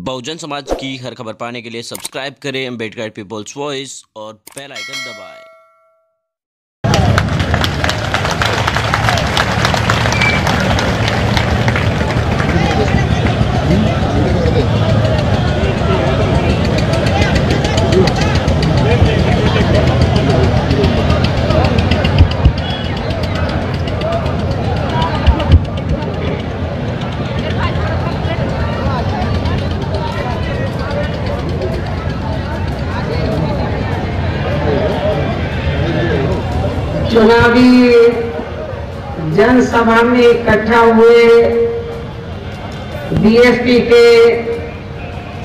बहुजन समाज की हर खबर पाने के लिए सब्सक्राइब करें अंबेडकर पीपल्स वॉइस और बेल आइकन दबाएँ। चुनावी जनसभा में इकट्ठा हुए बीएसपी के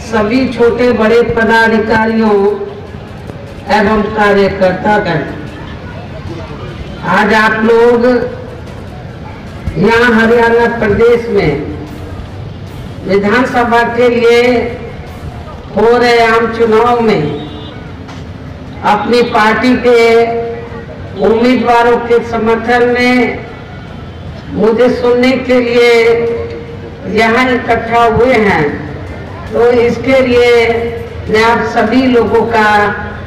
सभी छोटे बड़े पदाधिकारियों एवं कार्यकर्ता गण आज आप लोग यहाँ हरियाणा प्रदेश में विधानसभा के लिए हो रहे आम चुनाव में अपनी पार्टी के उम्मीदवारों के समर्थन में मुझे सुनने के लिए यहाँ इकट्ठा हुए हैं। तो इसके लिए मैं आप सभी लोगों का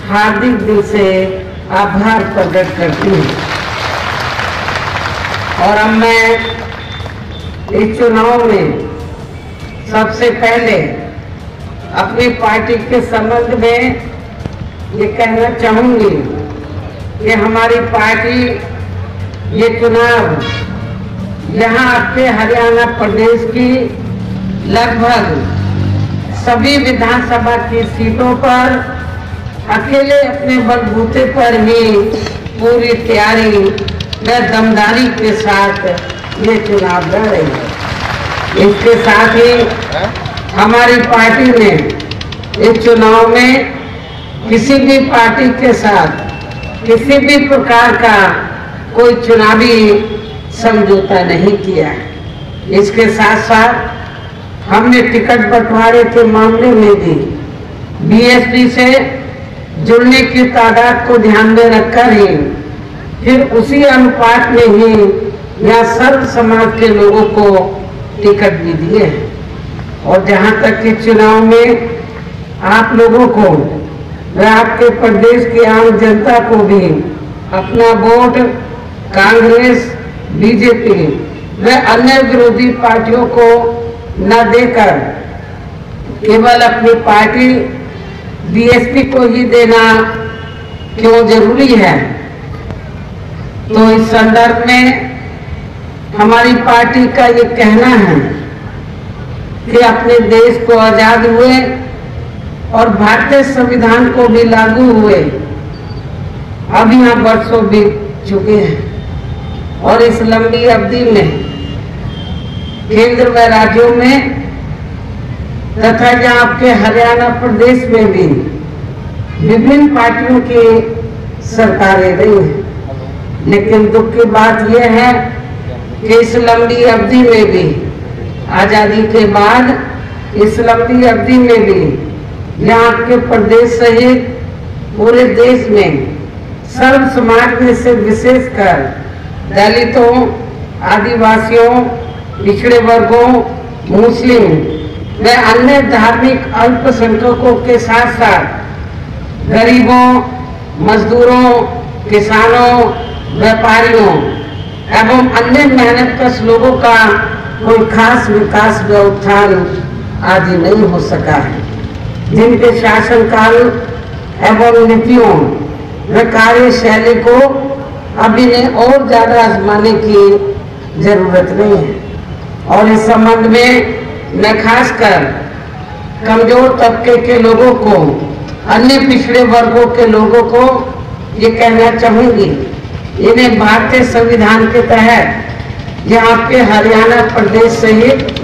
हार्दिक दिल से आभार प्रकट करती हूँ। और अब मैं इस चुनाव में सबसे पहले अपनी पार्टी के संबंध में ये कहना चाहूँगी। कि हमारी पार्टी, ये चुनाव, यहाँ आपके हरियाणा प्रदेश की लगभग सभी विधानसभा की सीटों पर अकेले अपने बलबूते पर ही पूरी तैयारी व दमदारी के साथ ये चुनाव लड़ रही है। इसके साथ ही हमारी पार्टी ने इस चुनाव में किसी भी पार्टी के साथ किसी भी प्रकार का कोई चुनावी समझौता नहीं किया। इसके साथ साथ हमने टिकट बंटवारे के मामले में भी बीएसपी से जुड़ने की तादाद को ध्यान में रखकर ही, फिर उसी अनुपात में ही यहाँ सर्व समाज के लोगों को टिकट भी दिए हैं। और जहाँ तक कि चुनाव में आप लोगों को आपके प्रदेश की आम जनता को भी अपना वोट कांग्रेस, बीजेपी व अन्य विरोधी पार्टियों को न देकर केवल अपनी पार्टी बीएसपी को ही देना क्यों ज़रूरी है? तो इस संदर्भ में हमारी पार्टी का ये कहना है कि अपने देश को आज़ाद हुए और भारतीय संविधान को भी लागू हुए, अब यहाँ वर्षों बीत चुके हैं। और इस लंबी अवधि में केंद्र व राज्यों में तथा यहाँ आपके हरियाणा प्रदेश में भी विभिन्न पार्टियों की सरकारें रही हैं। लेकिन दुख की बात यह है कि इस लंबी अवधि में भी, आज़ादी के बाद इस लंबी अवधि में भी यहाँ के प्रदेश सहित पूरे देश में सर्व समाज में से विशेषकर दलितों, आदिवासियों, पिछड़े वर्गों, मुस्लिम व अन्य धार्मिक अल्पसंख्यकों के साथ साथ गरीबों, मजदूरों, किसानों, व्यापारियों एवं अन्य मेहनत कश लोगों का कोई खास विकास व उत्थान आदि नहीं हो सका है। जिनके शासनकाल एवं नीतियों व कार्यशैली को अभी ने और ज़्यादा आजमाने की ज़रूरत नहीं है। और इस संबंध में मैं खासकर कमज़ोर तबके के लोगों को, अन्य पिछड़े वर्गों के लोगों को ये कहना चाहूँगी। इन्हें भारतीय संविधान के तहत यहाँ के हरियाणा प्रदेश सहित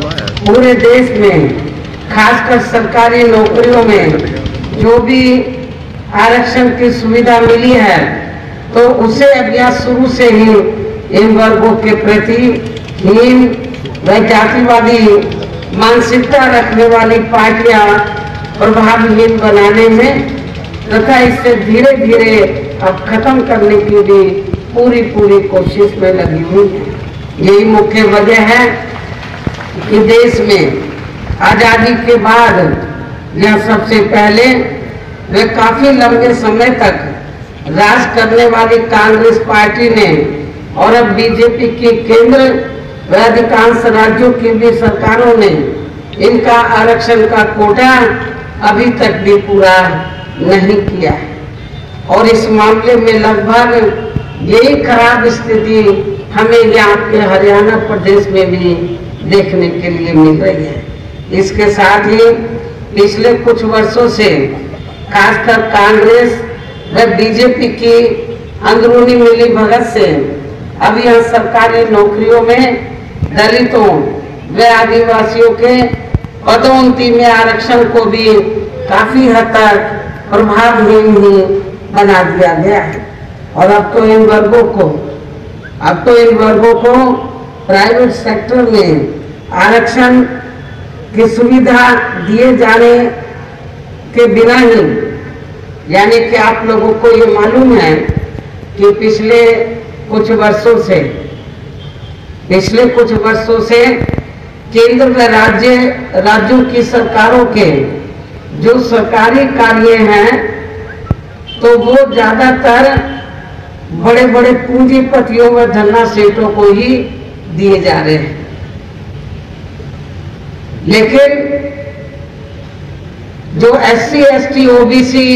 पूरे देश में खासकर सरकारी नौकरियों में जो भी आरक्षण की सुविधा मिली है तो उसे अभ्यास शुरू से ही इन वर्गों के प्रति हीन व जातिवादी मानसिकता रखने वाली पार्टियाँ प्रभावहीन बनाने में तथा इसे धीरे धीरे अब खत्म करने की भी पूरी पूरी कोशिश में लगी हुई है। यही मुख्य वजह है कि देश में आज़ादी के बाद या सबसे पहले वे काफ़ी लंबे समय तक राज करने वाली कांग्रेस पार्टी ने और अब बीजेपी की केंद्र व अधिकांश राज्यों की भी सरकारों ने इनका आरक्षण का कोटा अभी तक भी पूरा नहीं किया और इस मामले में लगभग यही खराब स्थिति हमें यहाँ के हरियाणा प्रदेश में भी देखने के लिए मिल रही है। इसके साथ ही पिछले कुछ वर्षों से खासकर कांग्रेस व बीजेपी की अंदरूनी मिली भगत से अब यह सरकारी नौकरियों में दलितों व आदिवासियों के पदोन्नति में आरक्षण को भी काफ़ी हद तक प्रभावहीन ही बना दिया गया है। और अब तो इन वर्गों को, अब तो इन वर्गों को प्राइवेट सेक्टर में आरक्षण की सुविधा दिए जाने के बिना ही, यानी कि आप लोगों को ये मालूम है कि पिछले कुछ वर्षों से, पिछले कुछ वर्षों से केंद्र व राज्य, राज्यों की सरकारों के जो सरकारी कार्य हैं तो वो ज़्यादातर बड़े बड़े पूंजीपतियों व धन्ना सेठों को ही दिए जा रहे हैं। लेकिन जो S C S T OBC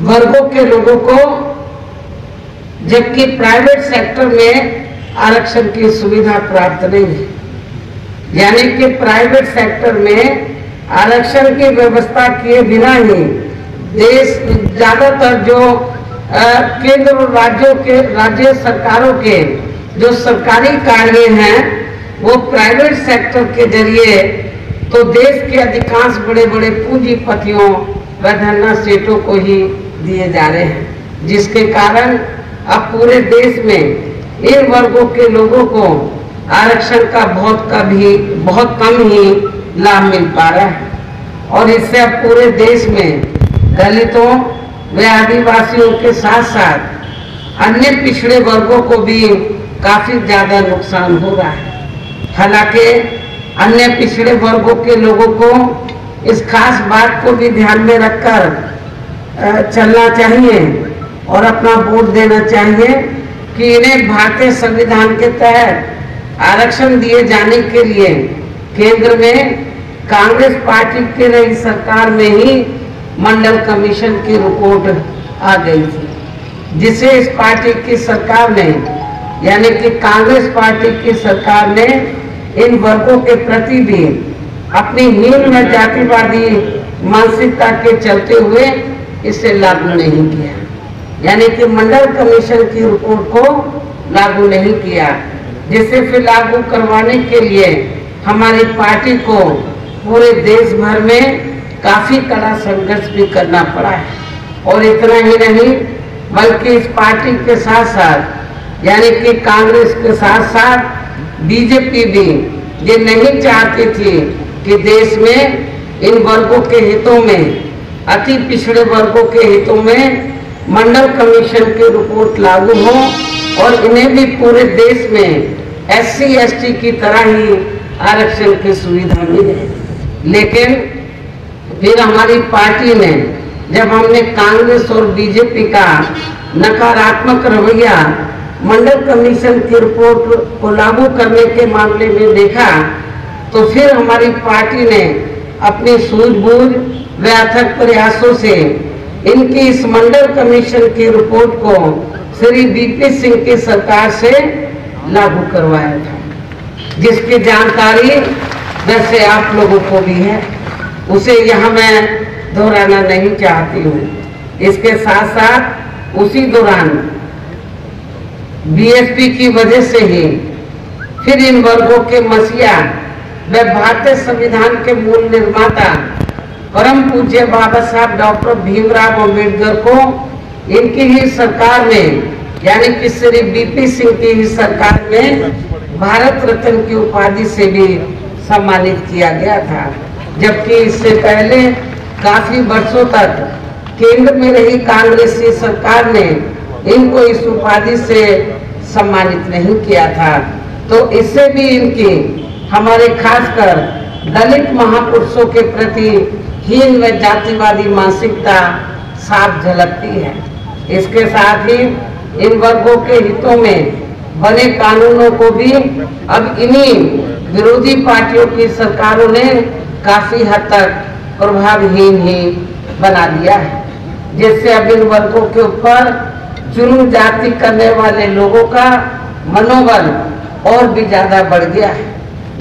वर्गों के लोगों को, जबकि प्राइवेट सेक्टर में आरक्षण की सुविधा प्राप्त नहीं है। यानी कि प्राइवेट सेक्टर में आरक्षण की व्यवस्था किए बिना ही देश ज़्यादातर जो केंद्र और राज्यों के, राज्य सरकारों के जो सरकारी कार्य हैं वो प्राइवेट सेक्टर के ज़रिए तो देश के अधिकांश बड़े बड़े पूंजीपतियों व धन्ना सेठों को ही दिए जा रहे हैं, जिसके कारण अब पूरे देश में इन वर्गों के लोगों को आरक्षण का बहुत कभी बहुत कम ही लाभ मिल पा रहा है। और इससे अब पूरे देश में दलितों, व आदिवासियों के साथ साथ अन्य पिछड़े वर्गों को भी काफ़ी ज़्यादा नुकसान हो रहा है। हालाँकि अन्य पिछड़े वर्गों के लोगों को इस खास बात को भी ध्यान में रखकर चलना चाहिए और अपना वोट देना चाहिए कि इन्हें भारतीय संविधान के तहत आरक्षण दिए जाने के लिए केंद्र में कांग्रेस पार्टी के नई सरकार में ही मंडल कमीशन की रिपोर्ट आ गई थी, जिसे इस पार्टी की सरकार ने, यानी कि कांग्रेस पार्टी की सरकार ने इन वर्गों के प्रति भी अपनी में जातिवादी मानसिकता के चलते हुए इसे लागू नहीं किया। यानी कि मंडल कमीशन की रिपोर्ट को लागू नहीं किया, जिसे फिर लागू करवाने के लिए हमारी पार्टी को पूरे देश भर में काफ़ी कड़ा संघर्ष भी करना पड़ा है। और इतना ही नहीं, बल्कि इस पार्टी के साथ साथ यानी कि कांग्रेस के साथ साथ बीजेपी भी ये नहीं चाहती थी कि देश में इन वर्गों के हितों में, अति पिछड़े वर्गों के हितों में मंडल कमीशन की रिपोर्ट लागू हो और इन्हें भी पूरे देश में एस सी की तरह ही आरक्षण की सुविधा मिले। लेकिन फिर हमारी पार्टी ने, जब हमने कांग्रेस और बीजेपी का नकारात्मक रवैया मंडल कमीशन की रिपोर्ट को लागू करने के मामले में देखा तो फिर हमारी पार्टी ने अपनी सूझबूझ व अथक प्रयासों से इनकी इस मंडल कमीशन की रिपोर्ट को श्री बीपी सिंह की सरकार से लागू करवाया था। जिसकी जानकारी वैसे आप लोगों को भी है, उसे यहाँ मैं दोहराना नहीं चाहती हूँ। इसके साथ साथ उसी दौरान बीएसपी की वजह से ही फिर इन वर्गों के मसीहा व भारतीय संविधान के मूल निर्माता परम पूज्य बाबा साहब डॉक्टर भीमराव अंबेडकर को इनकी ही सरकार में, यानी कि श्री बीपी सिंह की ही सरकार में भारत रत्न की उपाधि से भी सम्मानित किया गया था। जबकि इससे पहले काफ़ी वर्षों तक केंद्र में रही कांग्रेसी सरकार ने इनको इस उपाधि से सम्मानित नहीं किया था। तो इससे भी इनकी, हमारे खासकर दलित महापुरुषों के प्रति हीन व जातिवादी मानसिकता साफ़ झलकती है। इसके साथ ही इन वर्गों के हितों में बने कानूनों को भी अब इन्हीं विरोधी पार्टियों की सरकारों ने काफ़ी हद तक प्रभावहीन ही बना दिया है, जिससे अब इन वर्गों के ऊपर जुर्म जाति करने वाले लोगों का मनोबल और भी ज़्यादा बढ़ गया है।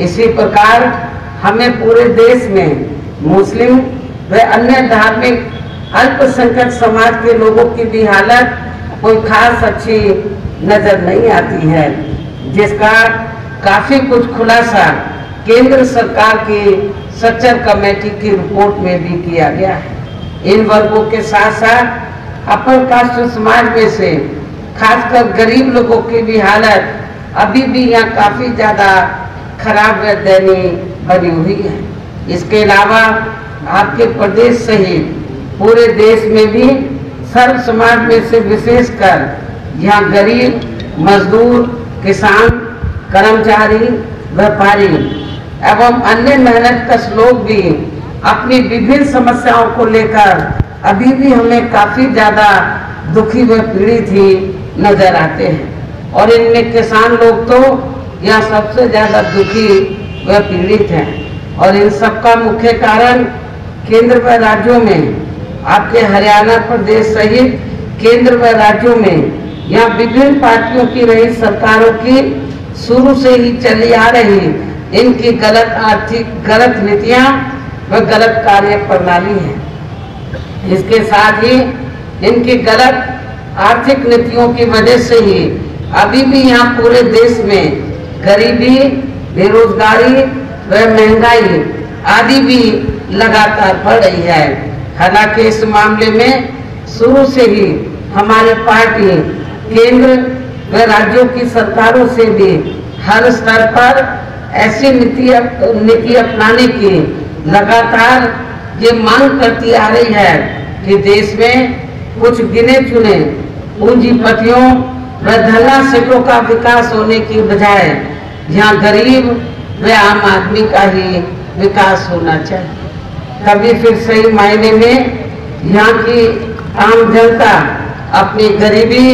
इसी प्रकार हमें पूरे देश में मुस्लिम व अन्य धार्मिक अल्पसंख्यक समाज के लोगों की भी हालत कोई खास अच्छी नज़र नहीं आती है, जिसका काफ़ी कुछ खुलासा केंद्र सरकार की सच्चर कमेटी की रिपोर्ट में भी किया गया है। इन वर्गों के साथ साथ अपर कास्ट समाज में से, खासकर गरीब लोगों की भी हालत अभी भी यहाँ काफ़ी ज़्यादा खराब व दयनीय बनी हुई है। इसके अलावा आपके प्रदेश सहित पूरे देश में भी सर्व समाज में से विशेषकर यहाँ गरीब, मजदूर, किसान, कर्मचारी, व्यापारी एवं अन्य मेहनत कश लोग भी अपनी विभिन्न समस्याओं को लेकर अभी भी हमें काफ़ी ज़्यादा दुखी व पीड़ित ही नज़र आते हैं। और इनमें किसान लोग तो यह सबसे ज़्यादा दुखी व पीड़ित हैं। और इन सबका मुख्य कारण केंद्र व राज्यों में, आपके हरियाणा प्रदेश सहित केंद्र व राज्यों में यहाँ विभिन्न पार्टियों की रही सरकारों की शुरू से ही चली आ रही इनकी गलत आर्थिक, गलत नीतियाँ व गलत कार्य प्रणाली है। इसके साथ ही इनकी गलत आर्थिक नीतियों की वजह से ही अभी भी यहाँ पूरे देश में गरीबी, बेरोजगारी व महँगाई आदि भी लगातार बढ़ रही है। हालाँकि इस मामले में शुरू से ही हमारे पार्टी, केंद्र व राज्यों की सरकारों से भी हर स्तर पर ऐसी नीति नीति अपनाने की लगातार ये मांग करती आ रही है कि देश में कुछ गिने चुने पूंजीपतियों व धल्ला सेठों का विकास होने की बजाय यहाँ गरीब व आम आदमी का ही विकास होना चाहिए। तभी फिर सही मायने में यहाँ की आम जनता अपनी गरीबी,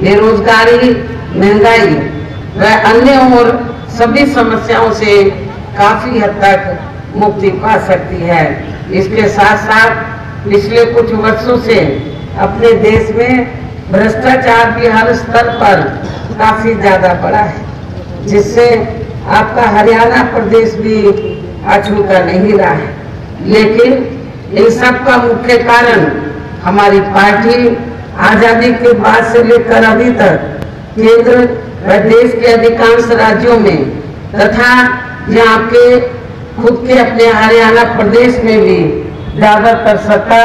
बेरोजगारी, महँगाई व अन्य और सभी समस्याओं से काफ़ी हद तक मुक्ति पा सकती है। इसके साथ साथ पिछले कुछ वर्षों से अपने देश में भ्रष्टाचार भी हर स्तर पर काफ़ी ज़्यादा बढ़ा है, जिससे आपका हरियाणा प्रदेश भी अछूता नहीं रहा है। लेकिन इन सब का मुख्य कारण हमारी पार्टी आज़ादी के बाद से लेकर अभी तक केंद्र व देश के अधिकांश राज्यों में तथा यहाँ के खुद के अपने हरियाणा प्रदेश में भी ज़्यादातर सत्ता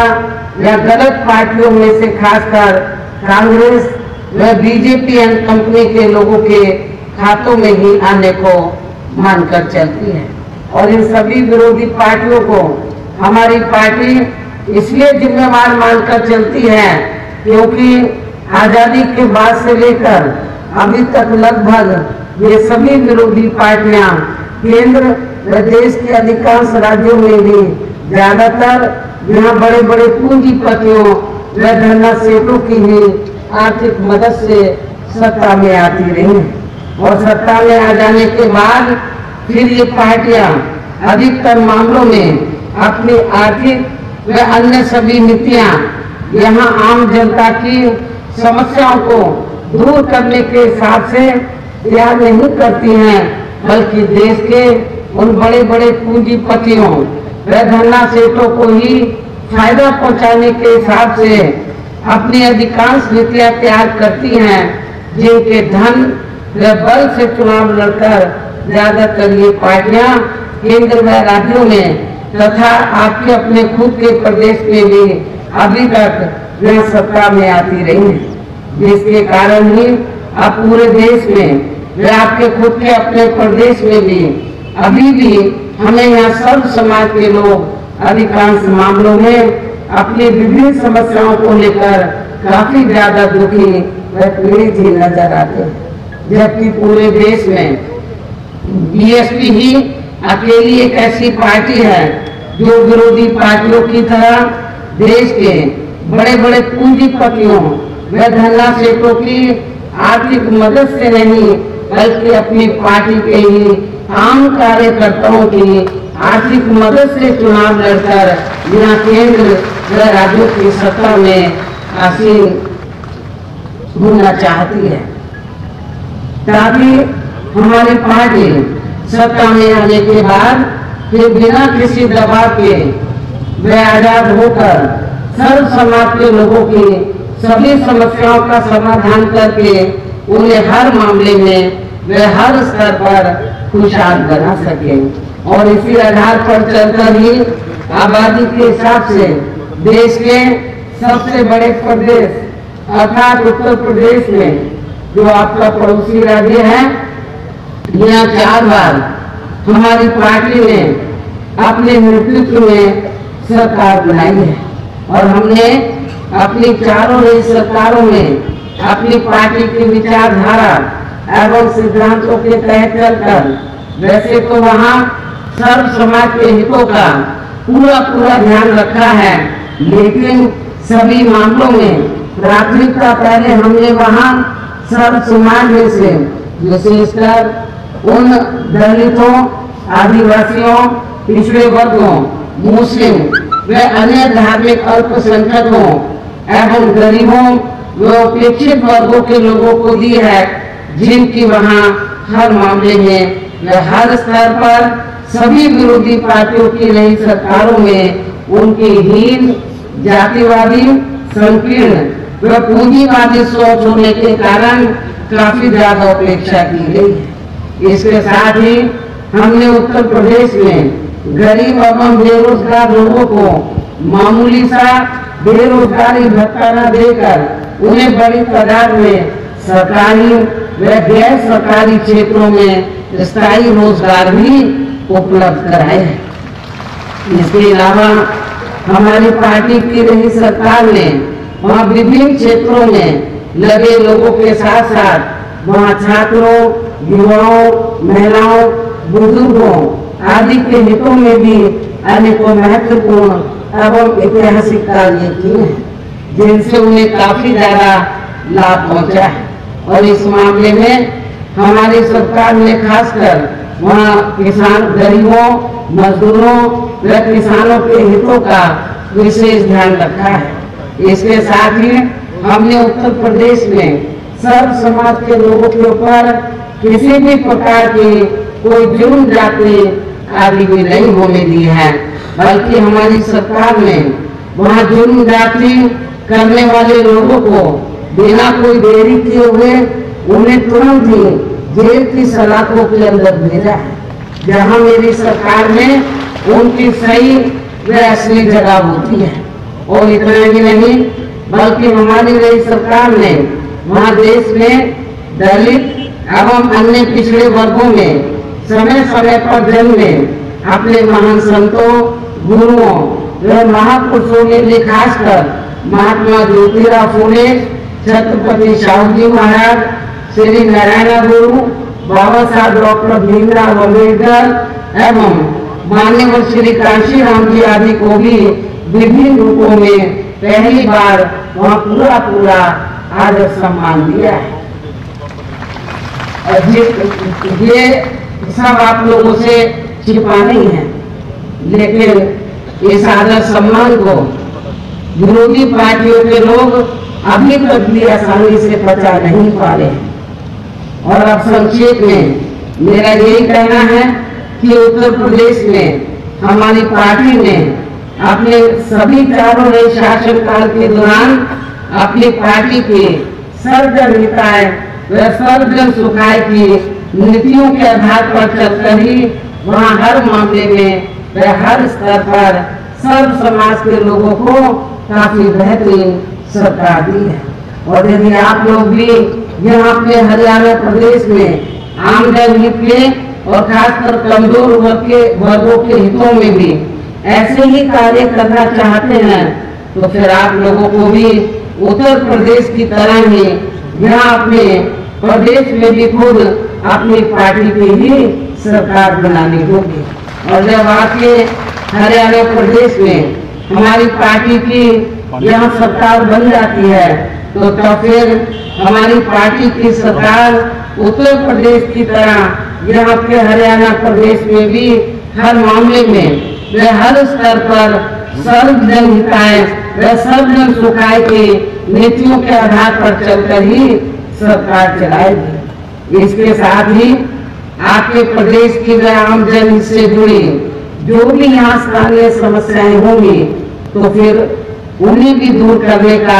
या गलत पार्टियों में से खासकर कांग्रेस व बीजेपी एंड कंपनी के लोगों के खातों में ही आने को मानकर चलती है। और इन सभी विरोधी पार्टियों को हमारी पार्टी इसलिए जिम्मेवार मानकर चलती है क्योंकि आज़ादी के बाद से लेकर अभी तक लगभग ये सभी विरोधी पार्टियाँ केंद्र व देश के अधिकांश राज्यों में भी ज़्यादातर यहाँ बड़े बड़े पूंजीपतियों व धरना सेठों की ही आर्थिक मदद से सत्ता में आती रही और सत्ता में आ जाने के बाद फिर ये पार्टियाँ अधिकतर मामलों में अपनी आर्थिक व अन्य सभी नीतियाँ यहाँ आम जनता की समस्याओं को दूर करने के हिसाब से तैयार नहीं करती हैं, बल्कि देश के उन बड़े बड़े पूंजीपतियों धरना सेठों को ही फ़ायदा पहुँचाने के हिसाब से अपनी अधिकांश नीतियाँ तैयार करती हैं, जिनके धन व बल से चुनाव लड़कर ज़्यादातर ये पार्टियाँ केंद्र व राज्यों में तथा आपके अपने खुद के प्रदेश में भी अभी तक वह सत्ता में आती रही है। जिसके कारण ही अब पूरे देश में व आपके खुद के अपने प्रदेश में भी अभी भी हमें यहाँ सब समाज के लोग अधिकांश मामलों में अपनी विभिन्न समस्याओं को लेकर काफ़ी ज़्यादा दुखी व पीड़ित ही नज़र आते हैं। जबकि पूरे देश में बीएसपी ही अकेली एक ऐसी पार्टी है जो विरोधी पार्टियों की तरह देश के बड़े बड़े पूंजीपतियों व धन्ना सेठों की आर्थिक मदद से नहीं, बल्कि अपनी पार्टी के ही आम कार्यकर्ताओं की आर्थिक मदद से चुनाव लड़कर बिना केंद्र व राज्यों की सत्ता में आसीन होना चाहती है। ताकि हमारी पार्टी सत्ता में आने के बाद फिर बिना किसी दबाव के वे आज़ाद होकर सर्व समाज के लोगों की सभी समस्याओं का समाधान करके उन्हें हर मामले में वे हर स्तर पर खुशहाल बना सके। और इसी आधार पर चलकर ही आबादी के हिसाब से देश के सबसे बड़े प्रदेश, अर्थात उत्तर प्रदेश में, जो आपका पड़ोसी राज्य है, यहाँ चार बार हमारी पार्टी ने अपने नेतृत्व में सरकार बनाई है। और हमने अपनी चारों नई सरकारों में अपनी पार्टी की विचारधारा एवं सिद्धांतों के तहत चलकर वैसे तो वहाँ सर्व समाज के हितों का पूरा पूरा ध्यान रखा है, लेकिन सभी मामलों में प्राथमिकता पहले हमने वहाँ सर्व समाज में से विशेषकर उन दलितों, आदिवासियों, पिछड़े वर्गों, मुस्लिम, व अन्य धार्मिक अल्पसंख्यकों एवं गरीबों व उपेक्षित वर्गों के लोगों को दी है जिनकी वहाँ हर मामले में व हर स्तर पर सभी विरोधी पार्टियों की नई सरकारों में उनकी हीन, जातिवादी, संकीर्ण व पूंजीवादी सोच होने के कारण काफ़ी ज़्यादा उपेक्षा की गई इसके साथ ही हमने उत्तर प्रदेश में गरीब एवं बेरोजगार लोगों को मामूली सा बेरोजगारी भत्ता न देकर उन्हें बड़ी तादाद में सरकारी व गैर सरकारी क्षेत्रों में स्थायी रोज़गार भी उपलब्ध कराए हैं। इसके अलावा हमारी पार्टी की रही सरकार ने वहाँ विभिन्न क्षेत्रों में लगे लोगों के साथ साथ वहाँ छात्रों, युवाओं, महिलाओं, बुज़ुर्गों आदि के हितों में भी अनेकों महत्वपूर्ण एवं ऐतिहासिक कार्य किए हैं, जिनसे उन्हें काफ़ी ज़्यादा लाभ पहुँचा है। और इस मामले में हमारी सरकार ने खासकर वहाँ किसान गरीबों, मजदूरों व किसानों के हितों का विशेष ध्यान रखा है। इसके साथ ही हमने उत्तर प्रदेश में सर्व समाज के लोगों के ऊपर किसी भी प्रकार की कोई जुर्म जाति आदि भी नहीं होने दी है, बल्कि हमारी सरकार ने वहाँ जुर्म जाति करने वाले लोगों को बिना कोई देरी किए हुए उन्हें तुरंत ही जेल की सलाखों के अंदर भेजा है। जहाँ मेरी सरकार में उनकी सही व असली जगह होती है। और इतना ही नहीं, बल्कि हमारी नई सरकार ने वहाँ देश में दलित एवं अन्य पिछड़े वर्गों में समय समय पर जन्मे अपने महान संतों, गुरुओं व महापुरुषों भी खासकर महात्मा ज्योतिराव फूले छत्रपति शाहू जी महाराज, श्री नारायण गुरु बाबा साहब डॉक्टर भीमराव अंबेडकर एवं मान्यवर श्री काशी राम जी आदि को भी विभिन्न रूपों में पहली बार वहाँ पूरा पूरा आदर सम्मान दिया है। ये सब आप लोगों से छिपा नहीं है। लेकिन इस आदर सम्मान को विरोधी पार्टियों के लोग अभी तक भी आसानी से पचा नहीं पा रहे और अब संक्षेप में, मेरा यही कहना है कि उत्तर प्रदेश में, हमारी पार्टी ने अपने सभी चारों नए शासनकाल के दौरान, अपनी पार्टी के सर्वजन हिताय व सर्वजन सुखाय की नीतियों के आधार पर चलकर ही वहाँ हर मामले में व हर स्तर पर सर्व समाज के लोगों को काफ़ी बेहतरीन सरकार दी है। और यदि आप लोग भी यहाँ अपने हरियाणा प्रदेश में आम जनहित के और खासकर कमज़ोर वर्ग के वर्गों के हितों में भी ऐसे ही कार्य करना चाहते हैं तो फिर आप लोगों को भी उत्तर प्रदेश की तरह ही यहाँ अपने प्रदेश में भी खुद अपनी पार्टी की ही सरकार बनानी होगी। और जब आपके हरियाणा प्रदेश में हमारी पार्टी की यहाँ सरकार बन जाती है तो तो फिर हमारी पार्टी की सरकार उत्तर प्रदेश की तरह, यहाँ के हरियाणा प्रदेश में भी हर मामले में वे हर स्तर पर सर्व जन हिताय सर्व जन सुखाय की नीतियों के आधार पर चलकर ही सरकार चलाएगी। इसके साथ ही आपके प्रदेश की व आम जन से जुड़ी, जो भी यहाँ स्थानीय समस्याएँ होंगी तो फिर उन्हें भी दूर करने का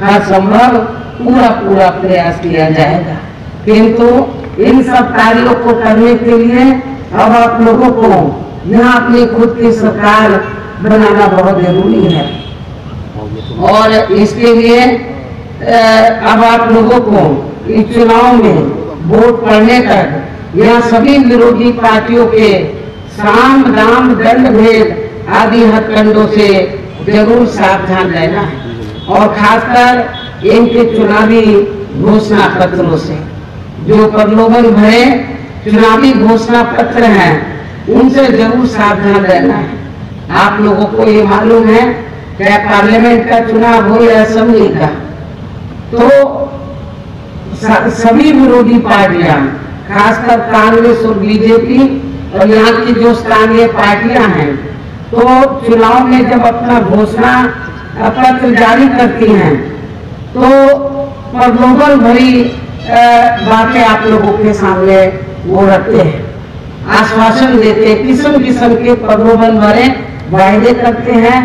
हर संभव पूरा पूरा प्रयास किया जाएगा। किंतु इन सब कार्यों को करने के लिए अब आप लोगों को यहाँ अपनी खुद की सरकार बनाना बहुत ज़रूरी है। और इसके लिए अब आप लोगों को इस चुनाव में वोट पड़ने तक यहाँ सभी विरोधी पार्टियों के साम दाम दंड भेद आदि हथकंडों से ज़रूर सावधान रहना है। और खासकर इनके चुनावी घोषणा पत्रों से। जो प्रलोभन भरे चुनावी घोषणा पत्र हैं, उनसे ज़रूर सावधान रहना है। आप लोगों को ये मालूम है चाहे पार्लियामेंट का चुनाव हो या असेंबली का। तो सभी विरोधी पार्टियाँ, खासकर कांग्रेस और बीजेपी और यहाँ की जो स्थानीय पार्टियाँ हैं तो चुनाव में जब अपना घोषणा पत्र जारी करती हैं तो प्रलोभन भरी बातें आप लोगों के सामने वो रखते हैं। आश्वासन देते हैं किस्म किस्म के प्रलोभन भरे वायदे करते हैं,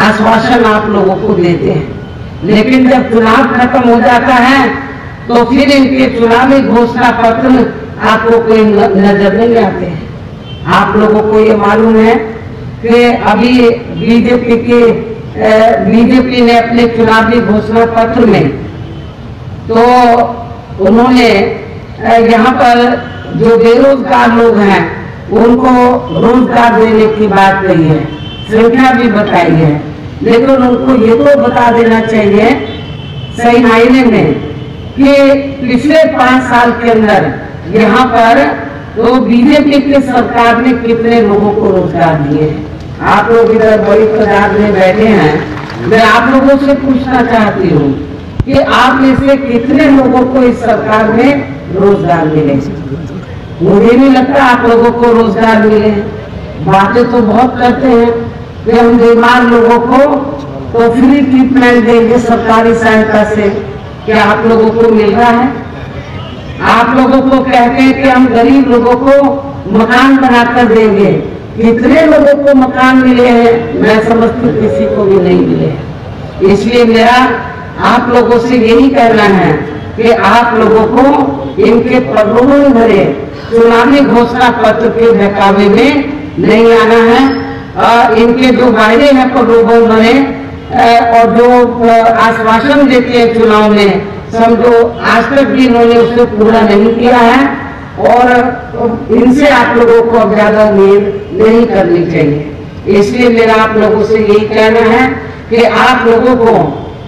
आश्वासन आप लोगों को देते हैं। लेकिन जब चुनाव खत्म हो जाता है तो फिर इनके चुनावी घोषणा पत्र आपको कोई नज़र नहीं आते हैं। आप लोगों को ये मालूम है कि अभी बीजेपी के बीजेपी ने अपने चुनावी घोषणा पत्र में तो उन्होंने यहाँ पर जो बेरोजगार लोग हैं, उनको रोज़गार देने की बात कही है। संख्या भी बताई है। लेकिन उनको ये तो बता देना चाहिए सही मायने में कि पिछले पाँच साल के अंदर यहाँ पर तो बीजेपी की सरकार ने कितने लोगों को रोज़गार दिए। हैं आप लोग इधर बड़ी तादाद में बैठे हैं, मैं आप लोगों से पूछना चाहती हूँ कि आप में से कितने लोगों को इस सरकार में रोज़गार मिले? मुझे नहीं लगता आप लोगों को रोज़गार मिले। बातें तो बहुत करते हैं कि हम बीमार लोगों को तो फ्री ट्रीटमेंट देंगे सरकारी सहायता से। क्या आप लोगों को मिल रहा है? आप लोगों को कहते हैं कि हम गरीब लोगों को मकान बनाकर देंगे। कितने लोगों को मकान मिले हैं, मैं समझती किसी को भी नहीं मिले इसलिए मेरा आप लोगों से यही कहना है कि आप लोगों को इनके प्रलोभन भरे चुनावी घोषणा पत्र के बहकावे में नहीं आना है। और इनके जो वायदे हैं प्रलोभन भरे और जो आश्वासन देते हैं चुनाव में, समझो आज तक भी इन्होंने उसे पूरा नहीं किया है। और इनसे आप लोगों को अब ज़्यादा नींद नहीं करनी चाहिए। इसलिए मेरा आप लोगों से यही कहना है कि आप लोगों को,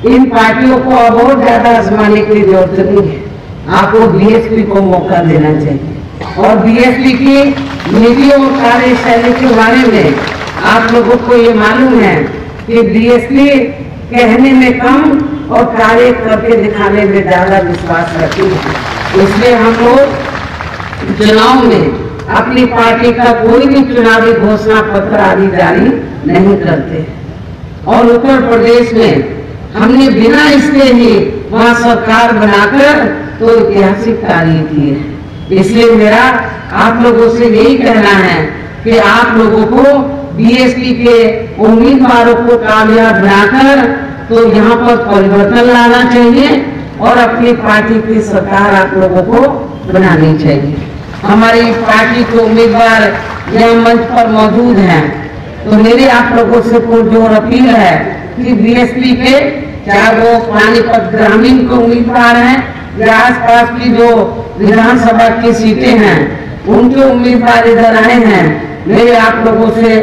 इन पार्टियों को अब और ज़्यादा आजमाने की ज़रूरत नहीं है। आपको बीएसपी को मौका देना चाहिए। और बीएसपी की नीतियों और कार्यशैली के बारे में आप लोगों को ये मालूम है कि बीएसपी कहने में कम और कार्य करके दिखाने में ज़्यादा विश्वास रखती है। इसलिए हम लोग चुनाव में अपनी पार्टी का कोई भी चुनावी घोषणा पत्र आदि जारी नहीं करते। और उत्तर प्रदेश में हमने बिना इसके ही वहाँ सरकार बनाकर तो ऐतिहासिक कार्य किए इसलिए मेरा आप लोगों से यही कहना है कि आप लोगों को बीएसपी के उम्मीदवारों को कामयाब बनाकर तो यहाँ पर परिवर्तन लाना चाहिए और अपनी पार्टी की सरकार आप लोगों को बनानी चाहिए। हमारी पार्टी के उम्मीदवार यहाँ मंच पर मौजूद हैं। तो मेरी आप लोगों से पुरजोर अपील है कि बीएसपी के, चाहे वो पानीपत ग्रामीण के उम्मीदवार हैं या आसपास की जो विधानसभा की सीटें हैं, उनके उम्मीदवार इधर आए हैं। मेरे आप लोगों से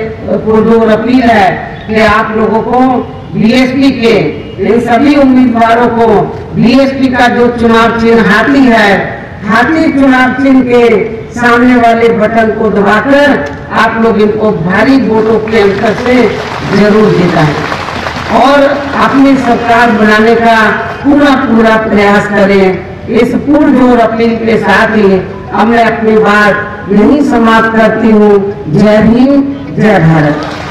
पुरजोर अपील है कि आप लोगों को बीएसपी के, इन सभी उम्मीदवारों को बीएसपी का जो चुनाव चिन्ह हाथी है हाथी चुनाव चिन्ह के सामने वाले बटन को दबाकर आप लोग इनको भारी वोटों के अंतर से ज़रूर जिताएँ। और अपनी सरकार बनाने का पूरा पूरा प्रयास करें। इस पुरजोर अपील के साथ ही अब मैं अपनी बात यही समाप्त करती हूँ। जय हिंद, जय भारत।